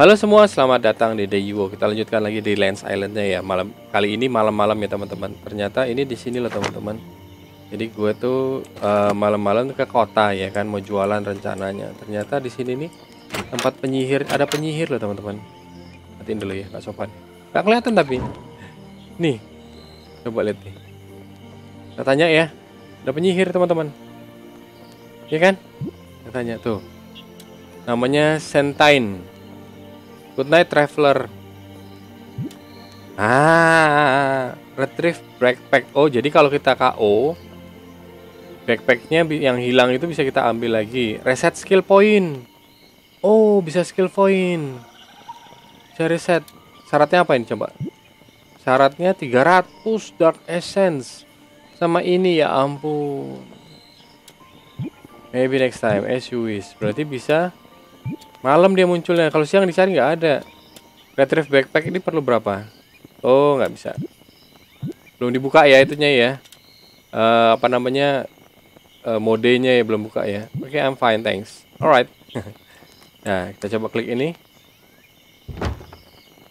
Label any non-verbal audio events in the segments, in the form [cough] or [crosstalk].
Halo semua, selamat datang di Deyuo. Kita lanjutkan lagi di Lens Islandnya ya. Malam kali ini malam-malam ya teman-teman. Ternyata ini di sini loh teman-teman. Jadi gue tuh uh, malam-malam ke kota ya kan mau jualan rencananya. Ternyata di sini nih tempat penyihir ada penyihir loh teman-teman. Matiin dulu ya, nggak sopan. Gak kelihatan tapi. Nih, coba lihat nih. Katanya ya, ada penyihir teman-teman. Ya kan? Katanya tuh. Namanya Sentine Good night traveler. Ah, retrieve backpack. Oh, jadi kalau kita KO, backpacknya yang hilang itu bisa kita ambil lagi. Reset skill point. Oh, bisa skill point. Bisa reset. Syaratnya apa ini coba? Syaratnya 300 dark essence. Sama ini ya ampun. Maybe next time as you wish. Berarti bisa Malam dia munculnya. Kalau siang dicari nggak ada. Retrieve backpack ini perlu berapa? Oh, nggak bisa. Belum dibuka ya itunya ya. Uh, apa namanya? Uh, modenya ya belum buka ya. Oke, okay, I'm fine, thanks. Alright. [laughs] nah, kita coba klik ini.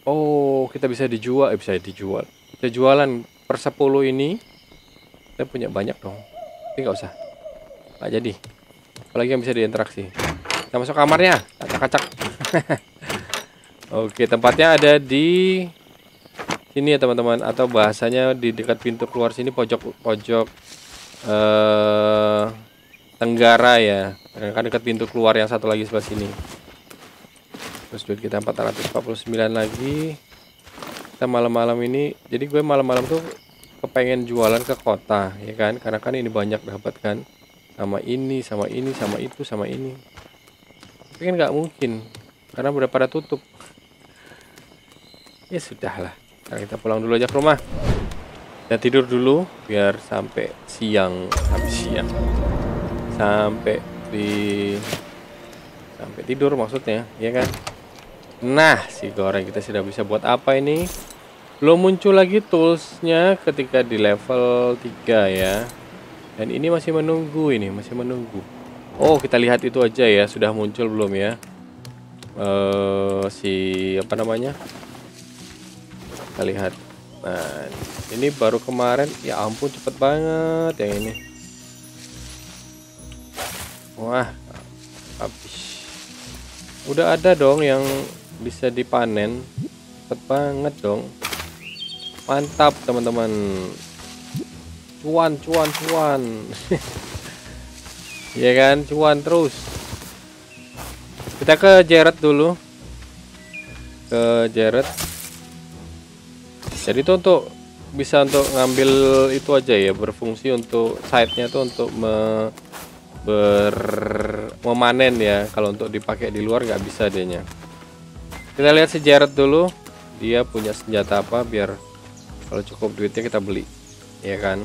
Oh, kita bisa dijual, eh, bisa dijual. Kita jualan per 10 ini. Kita punya banyak dong. Tapi nggak usah. Nggak jadi. Apalagi yang bisa diinteraksi. Kita masuk kamarnya. Acak-acak. [laughs] Oke, tempatnya ada di sini ya teman-teman atau bahasanya di dekat pintu keluar sini pojok pojok eh tenggara ya. Kan dekat pintu keluar yang satu lagi sebelah sini. Terus duit kita 449 lagi. Kita malam-malam ini, jadi gue malam-malam tuh kepengen jualan ke kota ya kan karena kan ini banyak dapatkan sama ini sama ini sama itu sama ini tapi kan nggak mungkin karena udah pada tutup. Ya sudahlah sekarang kita pulang dulu aja ke rumah. Kita tidur dulu biar sampai siang habis siang. Sampai di sampai tidur maksudnya ya kan? Nah si goreng kita sudah bisa buat apa ini? Belum muncul lagi toolsnya ketika di level 3 ya. Dan ini masih menunggu ini masih menunggu Oh kita lihat itu aja ya sudah muncul belum ya? Uh, si apa namanya? Kita lihat. Nah ini baru kemarin ya ampun cepet banget yang ini. Wah habis. Udah ada dong yang bisa dipanen. Cepet banget dong. Mantap teman-teman. Cuan cuan cuan [laughs] ya kan? Cuan terus. Kita ke Jared dulu. Ke Jared. Jadi itu untuk bisa untuk ngambil itu aja ya berfungsi untuk site-nya tuh untuk me, ber memanen ya. Kalau untuk dipakai di luar nggak bisa dehnya kita lihat si Jared dulu. Dia punya senjata apa biar kalau cukup duitnya kita beli. Ya kan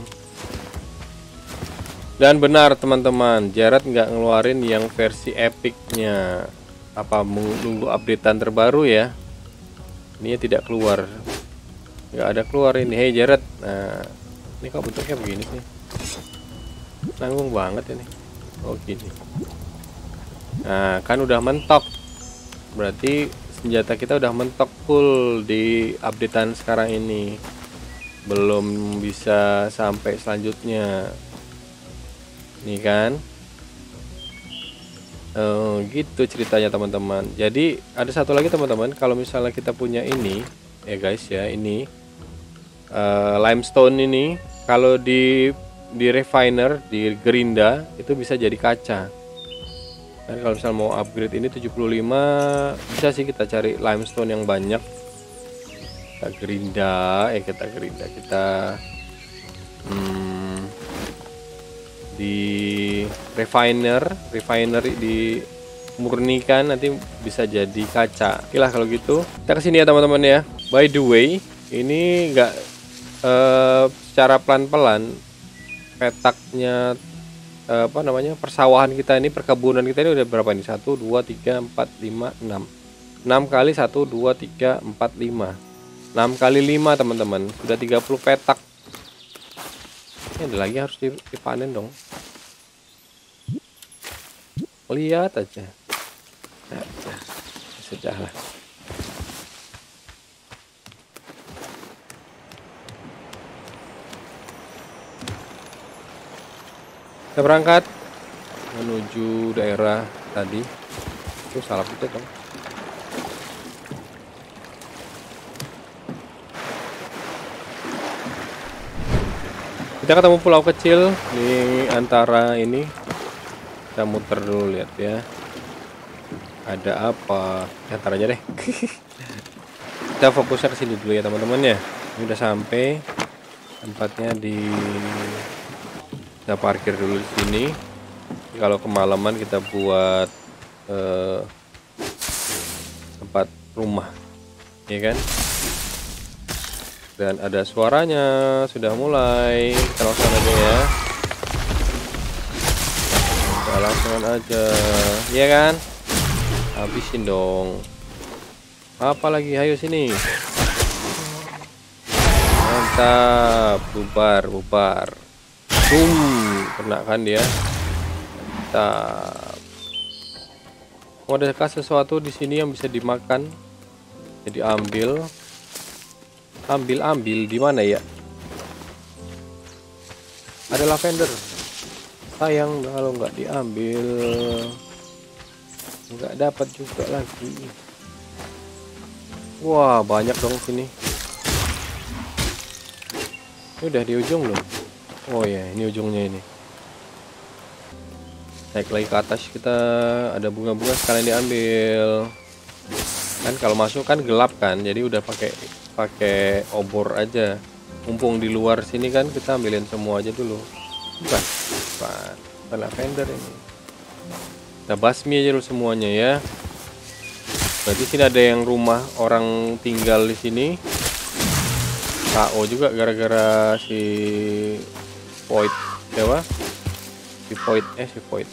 dan benar teman-teman, Jared nggak ngeluarin yang versi epicnya. Apa menunggu updatean terbaru ya? Ini tidak keluar. Nggak ada keluar ini. Hey Jared. Nah, ini kok bentuknya begini sih? Nanggung banget ini. Oh gini. Nah, kan udah mentok. Berarti senjata kita udah mentok full di updatean sekarang ini. Belum bisa sampai selanjutnya nih kan? Uh, gitu ceritanya teman-teman. Jadi ada satu lagi teman-teman. Kalau misalnya kita punya ini ya guys ya ini uh, limestone ini kalau di di refiner di gerinda itu bisa jadi kaca. Dan kalau misalnya mau upgrade ini 75 bisa sih kita cari limestone yang banyak. Kita gerinda eh kita gerinda kita hmm, di refiner refiner di murnikan nanti bisa jadi kaca. Oke lah kalau gitu. Kita ke sini ya teman-teman ya. By the way ini enggak uh, secara pelan-pelan petaknya uh, apa namanya persawahan kita ini perkebunan kita ini udah berapa ini? 1 2 3 4 5 6 6 kali 1 2 3 4 5 6 kali 5 teman-teman. Sudah 30 petak. Ini ada lagi harus dipanen dong lihat aja. Nah, sudahlah. Kita berangkat menuju daerah tadi. Itu salah kita dong kita ketemu pulau kecil di antara ini kita muter dulu lihat ya. Ada apa? Antaranya deh. [laughs] Kita fokusnya ke sini dulu ya teman-teman ya. Ini udah sampai. Tempatnya di kita parkir dulu di sini. Kalau kemalaman kita buat eh, tempat rumah. Ya kan? Dan ada suaranya. Sudah mulai. Kita langsung aja ya kita langsung aja. Ya kan? Habisin dong. Apa lagi? Ayo sini. Mantap. Bubar bubar. Boom kena kan dia? Mantap. Oh, adakah sesuatu di sini yang bisa dimakan? Jadi ambil. Ambil ambil. Di mana ya? Ada lavender sayang kalau nggak diambil nggak dapat juga lagi. Wah banyak dong sini. Ini udah di ujung loh oh ya ini ujungnya ini. Naik lagi ke atas kita ada bunga-bunga sekalian diambil. Kan kalau masuk kan gelap kan jadi udah pakai pakai obor aja. Mumpung di luar sini kan kita ambilin semua aja dulu bukan. Bukan. Lavender ini. Kita basmi aja dulu semuanya ya. Berarti sini ada yang rumah orang tinggal di sini. KO juga gara-gara si Void siapa? Si Void eh si Void.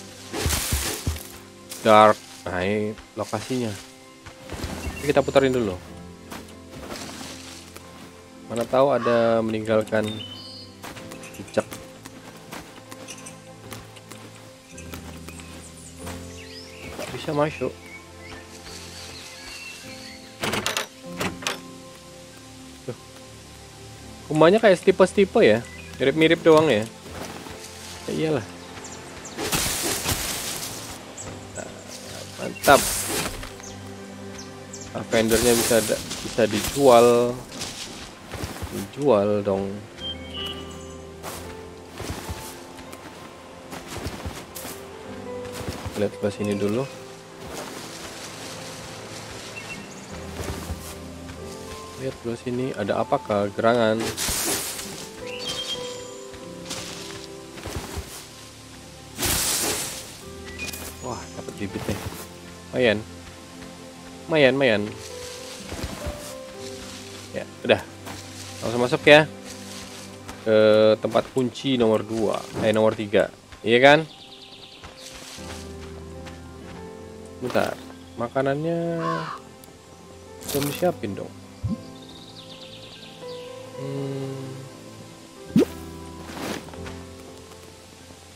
Dark. Nah ini lokasinya. Ini kita putarin dulu. Mana tahu ada meninggalkan jejak bisa masuk. Rumahnya kayak tipe-tipe ya. Mirip-mirip doang ya. Ya iyalah. Mantap. Vendornya bisa bisa dijual. Dijual dong. Lihat ke sini dulu lihat ke sini ada apakah gerangan? Wah dapat bibit nih lumayan lumayan lumayan ya udah. Langsung masuk ya. Ke tempat kunci nomor 2 eh nomor 3 iya kan? Bentar. Makanannya belum siapin dong hmm.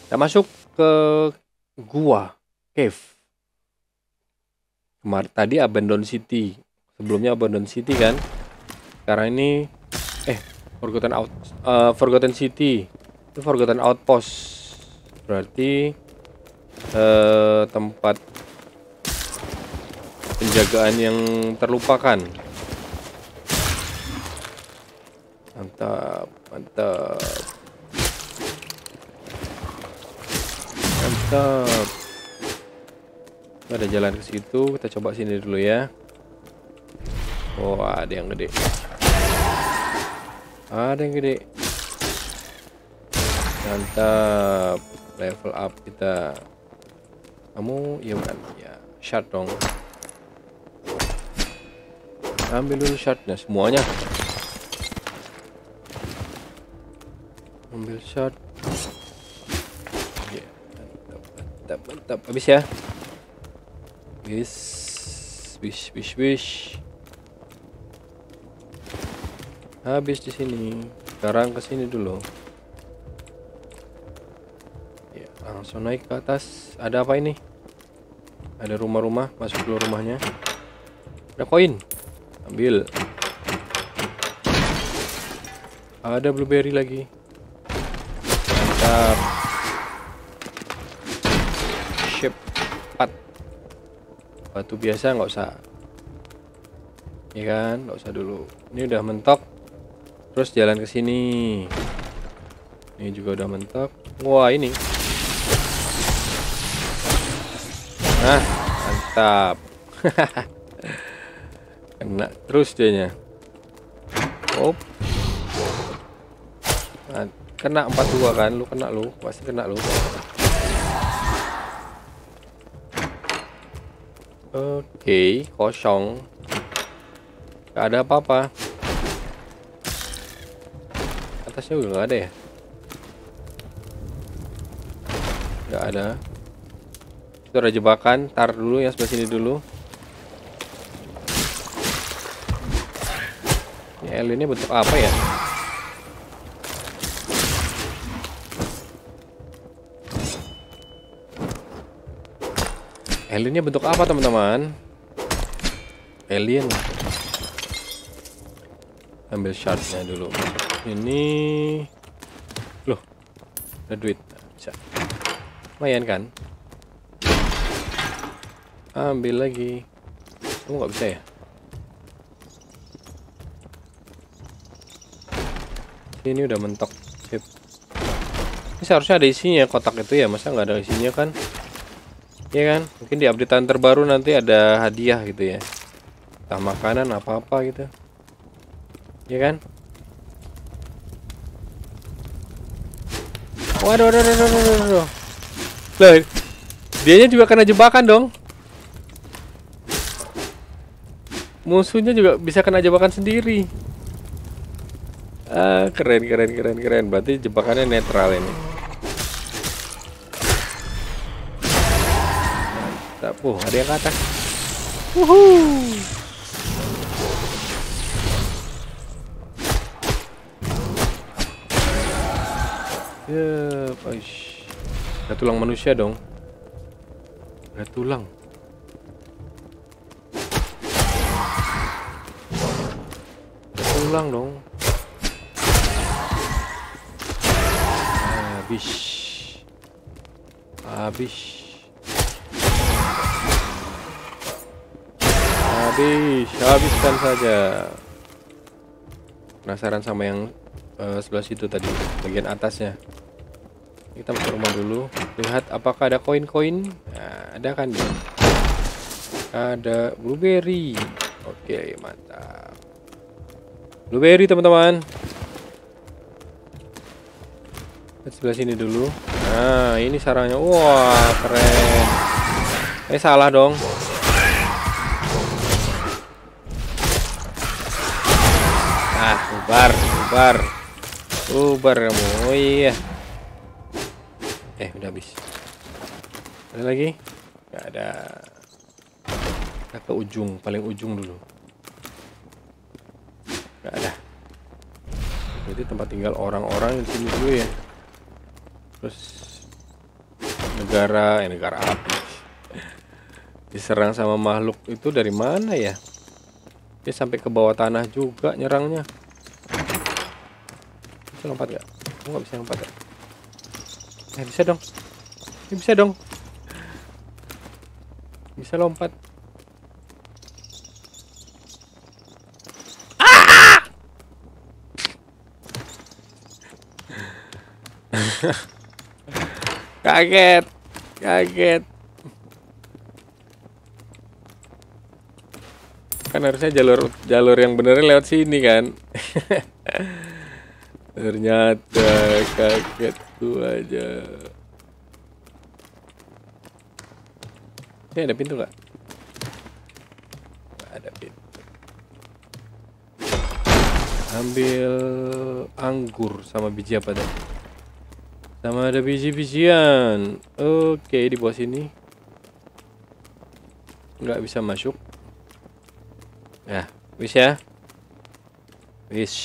kita masuk ke gua cave Kemar tadi Abandon City. Sebelumnya Abandon City kan. Sekarang ini eh Forgotten Out uh, Forgotten City. Itu Forgotten Outpost. Berarti uh, tempat penjagaan yang terlupakan. Mantap, mantap. Mantap. Ada jalan ke situ kita coba sini dulu ya. Oh ada yang gede. Ada yang gede. Mantap. Level up kita. Kamu iya kan ya shard dong. Ambil dulu shardnya semuanya ambil shard ya mantap mantap mantap habis ya Wish, wish, wish, wish. Habis di sini. Sekarang ke sini dulu. Ya, langsung naik ke atas. Ada apa ini? Ada rumah-rumah, masuk dulu rumahnya. Ada koin. Ambil. Ada blueberry lagi mantap ship 4 batu biasa nggak usah. Ya kan? Nggak usah dulu. Ini udah mentok. Terus jalan ke sini. Ini juga udah mentok. Wah ini. Nah mantap. [laughs] Kena terus dianya. Oh kena 42 kan lu kena lu pasti kena lu Oke, kosong. Gak ada apa-apa. Atasnya udah gak ada ya? Gak ada. Itu ada jebakan. Tar dulu yang sebelah sini dulu. Ini aliennya bentuk apa ya? Aliennya bentuk apa teman-teman? Alien. Ambil shardnya dulu. Ini, loh, ada duit. Bisa. Lumayan kan? Ambil lagi. Kamu nggak bisa ya? Ini udah mentok. Sip. Ini seharusnya ada isinya kotak itu ya, masa nggak ada isinya kan? Iya kan? Mungkin di updatean terbaru nanti ada hadiah gitu ya. Entah makanan apa-apa gitu. Iya kan? Waduh, waduh, waduh, waduh, waduh. Loh, dianya juga kena jebakan dong. Musuhnya juga bisa kena jebakan sendiri. Ah, keren, keren, keren, keren. Berarti jebakannya netral ini. Uh ada yang ke atas. Ya, Aish. Ada tulang manusia dong. Ada tulang. Ada tulang dong. Habis. Habis. Habis habiskan saja. Penasaran sama yang uh, sebelah situ tadi bagian atasnya. Kita masuk rumah dulu. Lihat apakah ada koin-koin. Nah, ada kan dia? Ada blueberry. Oke mantap. Blueberry teman-teman. Sebelah sini dulu. Nah ini sarangnya. Wah keren. Eh salah dong ah bubar bubar bubar kamu oh iya. Eh udah habis. Ada lagi? Nggak ada. Kita ke ujung paling ujung dulu. Nggak ada. Berarti tempat tinggal orang-orang di sini dulu ya. Terus negara eh negara api [laughs] diserang sama makhluk itu dari mana ya? Dia sampai ke bawah tanah juga nyerangnya. Bisa lompat gak? Kamu gak bisa lompat ya? Eh bisa dong. Ini bisa dong. Bisa lompat. Ah! Kaget. Kaget. kan harusnya jalur jalur yang bener lewat sini kan [laughs] ternyata kaget gua aja. Ini ada pintu nggak ada pintu. Ambil anggur sama biji apa tadi? Sama ada biji-bijian. Oke di bawah sini. Nggak bisa masuk. Ya, wis ya. Wis.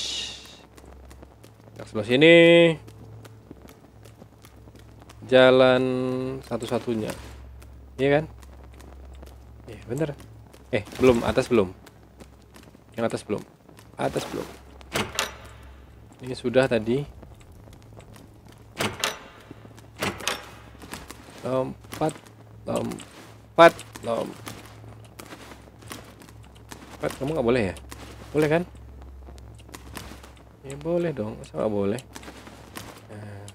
Sebelah sini jalan satu-satunya. Iya kan? Eh, bener. Eh, belum, atas belum. Yang atas belum. Atas belum. Ini sudah tadi. Lompat, lompat, lompat. Pat, kamu nggak boleh ya? Boleh kan? Ya boleh dong, nggak boleh? Nah,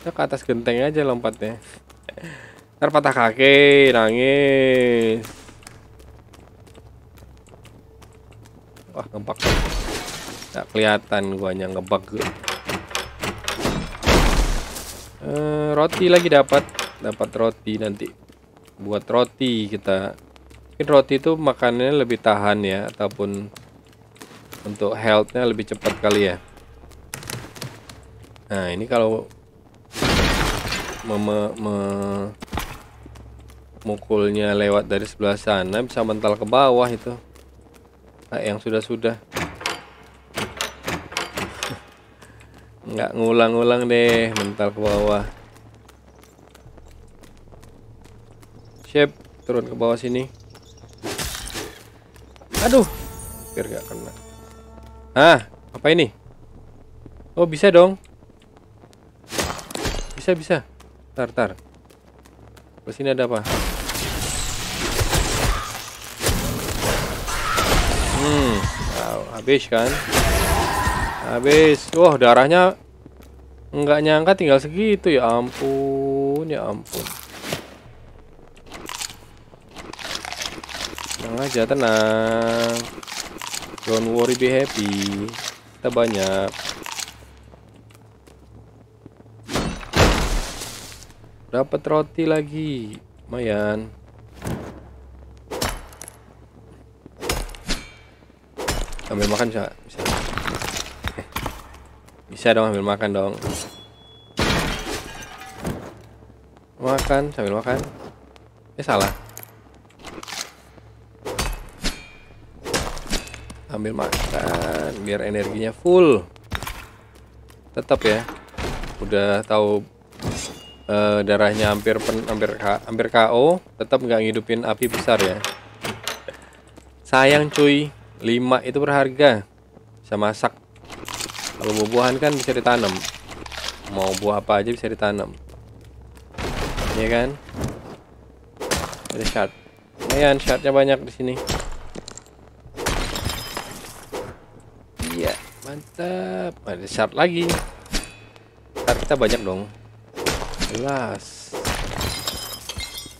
kita ke atas genteng aja lompatnya. Ntar patah kaki, nangis. Wah, ngebak. Nggak kelihatan guanya ngebak. Eh, roti lagi dapat, dapat roti nanti. Buat roti kita. Mungkin roti itu makannya lebih tahan ya, ataupun untuk healthnya lebih cepat kali ya. Nah, ini kalau meme, me, mukulnya lewat dari sebelah sana bisa mental ke bawah itu. Nah, yang sudah-sudah. Nggak ngulang-ngulang deh mental ke bawah. Shape turun ke bawah sini. Aduh, biar gak kena. Ah, apa ini? Oh, bisa dong. Bisa, bisa. Tar, tar. Di sini ada apa? Hmm, wow, habis kan? Habis. Wah, darahnya nggak nyangka tinggal segitu ya ampun, ya ampun. Tenang aja, tenang. Don't worry, be happy. Kita banyak. Dapat roti lagi. Lumayan. Ambil makan bisa? Bisa. [laughs] Bisa dong ambil makan dong. Makan sambil makan. Eh salah. Ambil makan biar energinya full. Tetap ya udah tahu uh, darahnya hampir pen, hampir hampir KO tetap nggak ngidupin api besar ya. Sayang cuy 5 itu berharga bisa masak. Kalau buah-buahan kan bisa ditanam. Mau buah apa aja bisa ditanam. Ya kan? Ada shard lumayan shardnya banyak di sini Mantap. Ada shard lagi. Shard kita banyak dong. Jelas.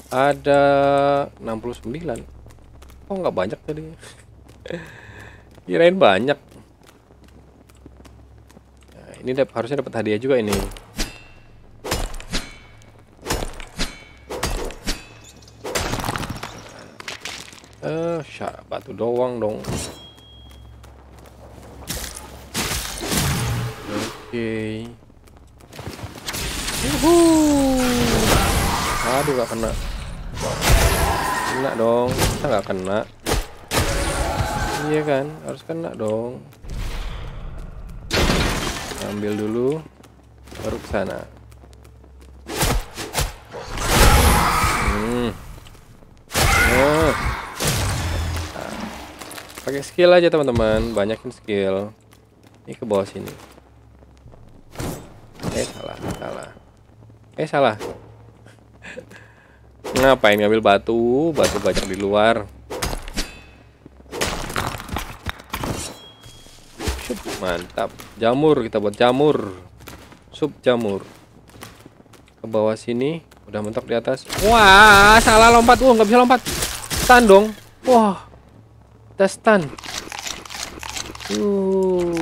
Ada 69. Oh, nggak banyak tadi. [laughs] Kirain banyak. Nah, ini dap harusnya dapat hadiah juga ini. Eh, uh, batu doang dong. Okay. Aduh gak kena. Kena dong. Kita gak kena. Iya kan? Harus kena dong. Ambil dulu. Baru ke sana. Hmm. nah. Pakai skill aja teman-teman. Banyakin skill. Ini ke bawah sini eh salah. Ngapain ngambil batu? Batu banyak di luar. Mantap. Jamur kita buat jamur. Sup jamur. Ke bawah sini udah mentok di atas. Wah salah lompat. Uh nggak bisa lompat. Stun dong. Wah kita stun. Uh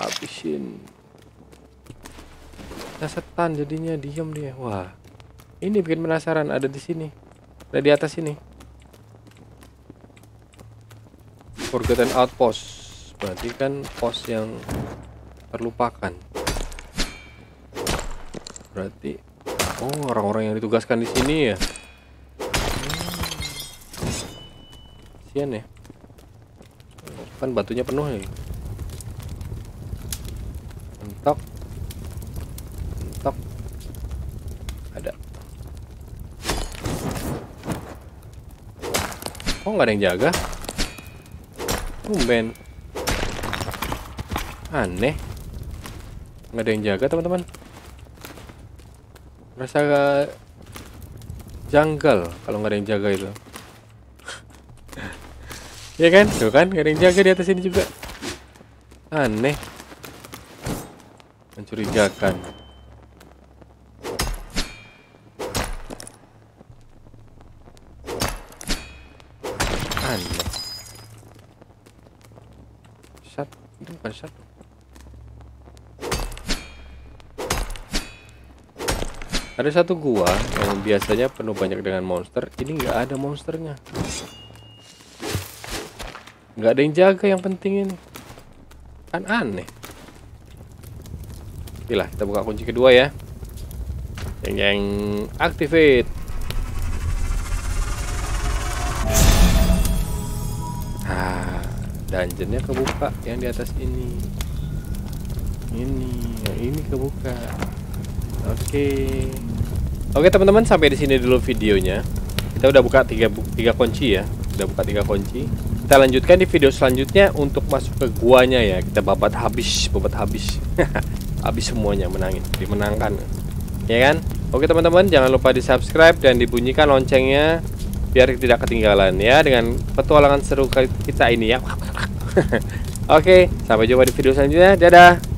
habisin setan jadinya diam dia. Wah ini bikin penasaran ada di sini. Ada di atas sini forgotten outpost. Berarti kan pos yang terlupakan. Berarti oh orang-orang yang ditugaskan di sini ya? Sian ya. Kan batunya penuh nih mentok mentok ada. Oh nggak ada yang jaga? Tumben. Aneh. Nggak ada yang jaga teman-teman. Merasa janggal kalau nggak ada yang jaga itu. Ya kan? Tuh kan nggak ada yang jaga di atas ini juga. Aneh. Mencurigakan aneh shot itu bukan shot. Ada satu gua yang biasanya penuh banyak dengan monster. Ini nggak ada monsternya. Nggak ada yang jaga yang penting ini. Kan aneh. Lah kita buka kunci kedua ya. Yang yang activate dungeonnya kebuka yang di atas ini. Ini yang ini kebuka. Oke. Oke teman-teman sampai di sini dulu videonya. Kita udah buka tiga tiga kunci ya. Udah buka tiga kunci. Kita lanjutkan di video selanjutnya untuk masuk ke guanya ya. Kita babat habis babat habis. [laughs] Habis semuanya menangin dimenangkan. Ya kan? Oke teman-teman jangan lupa di subscribe dan dibunyikan loncengnya biar tidak ketinggalan ya dengan petualangan seru kita ini ya. [laughs] Oke sampai jumpa di video selanjutnya. Dadah